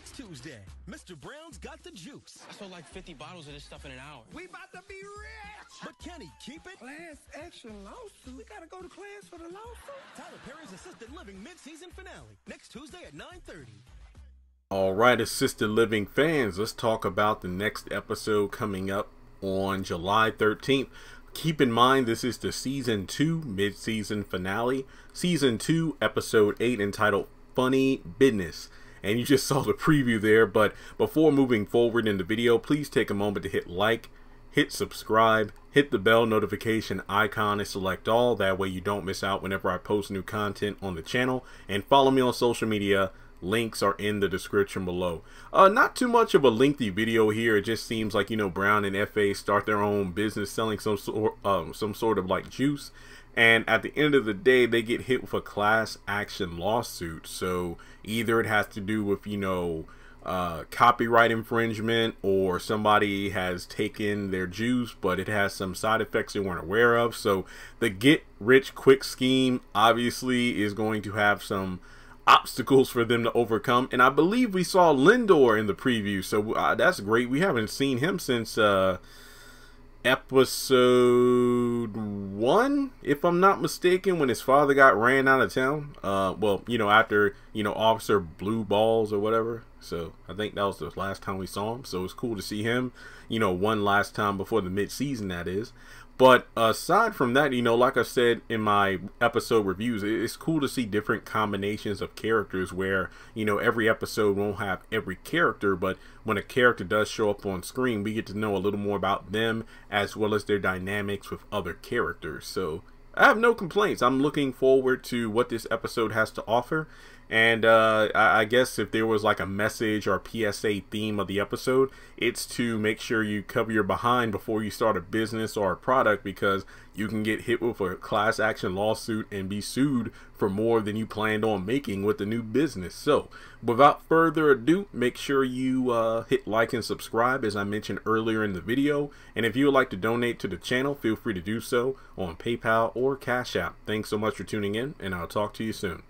Next Tuesday, Mr. Brown's got the juice. I sold like 50 bottles of this stuff in an hour. We about to be rich. But can he keep it? Class action lawsuit. We gotta go to class for the lawsuit. Tyler Perry's Assisted Living mid-season finale next Tuesday at 9:30. All right, assisted living fans, let's talk about the next episode coming up on July 13th. Keep in mind, this is the season 2 mid season finale, season 2, episode 8, entitled Funny Business. And you just saw the preview there, but before moving forward in the video, please take a moment to hit like, hit subscribe, hit the bell notification icon and select all. That way you don't miss out whenever I post new content on the channel. And follow me on social media links are in the description below. Uh, not too much of a lengthy video here. It just seems like you know Brown and FA start their own business selling some sort um, some sort of like juice, and at the end of the day they get hit with a class action lawsuit. So either it has to do with you know. Uh, copyright infringement or somebody has taken their juice but it has some side effects they weren't aware of so the get rich quick scheme obviously is going to have some obstacles for them to overcome. And I believe we saw Lindor in the preview, so uh, that's great. We haven't seen him since uh, episode one, if I'm not mistaken, when his father got ran out of town. Uh, well, you know, after you know Officer Blue Balls or whatever. So I think that was the last time we saw him. So it's cool to see him, you know, one last time before the mid season. That is. But aside from that, you know, like I said in my episode reviews, it's cool to see different combinations of characters where, you know, every episode won't have every character, but when a character does show up on screen, we get to know a little more about them as well as their dynamics with other characters. So I have no complaints. I'm looking forward to what this episode has to offer. And uh, I guess if there was like a message or PSA theme of the episode, it's to make sure you cover your behind before you start a business or a product because you can get hit with a class action lawsuit and be sued for more than you planned on making with the new business. So, without further ado, make sure you uh, hit like and subscribe as I mentioned earlier in the video. And if you would like to donate to the channel, feel free to do so on PayPal or Cash App. Thanks so much for tuning in, and I'll talk to you soon.